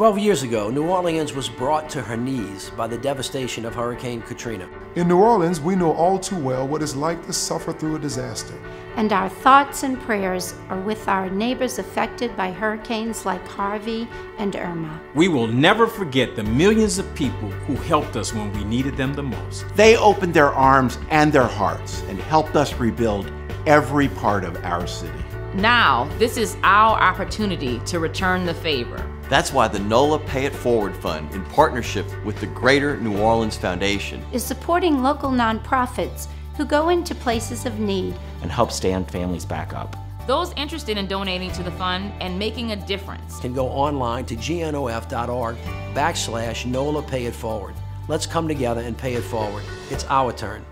Twelve years ago, New Orleans was brought to her knees by the devastation of Hurricane Katrina. In New Orleans, we know all too well what it's like to suffer through a disaster. And our thoughts and prayers are with our neighbors affected by hurricanes like Harvey and Irma. We will never forget the millions of people who helped us when we needed them the most. They opened their arms and their hearts and helped us rebuild every part of our city. Now, this is our opportunity to return the favor. That's why the NOLA Pay It Forward Fund, in partnership with the Greater New Orleans Foundation, is supporting local nonprofits who go into places of need and help stand families back up. Those interested in donating to the fund and making a difference can go online to gnof.org backslash NOLA Pay It Forward. Let's come together and pay it forward. It's our turn.